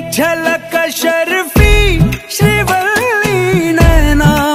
झलक